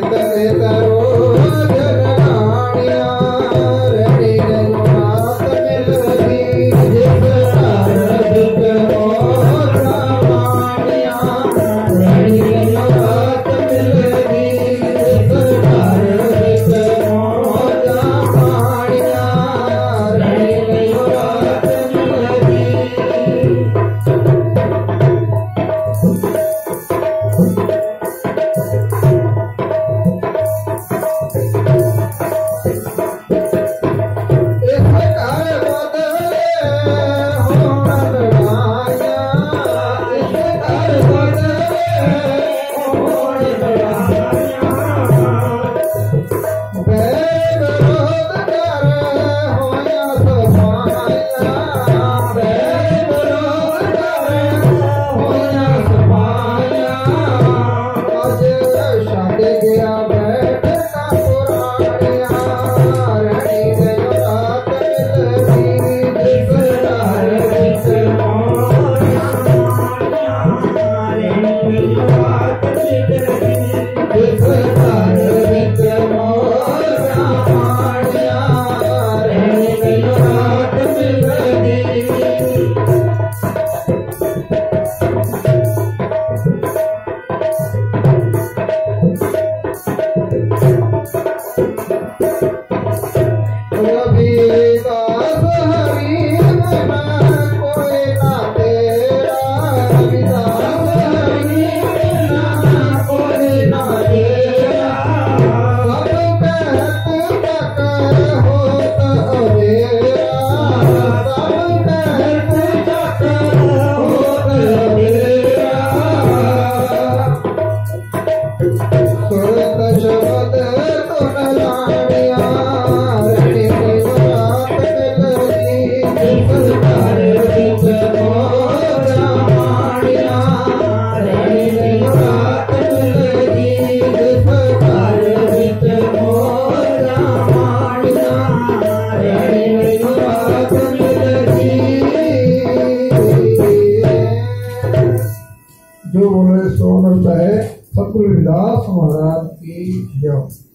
que te मिलता है। सतगुरु विदास महाराज की जय।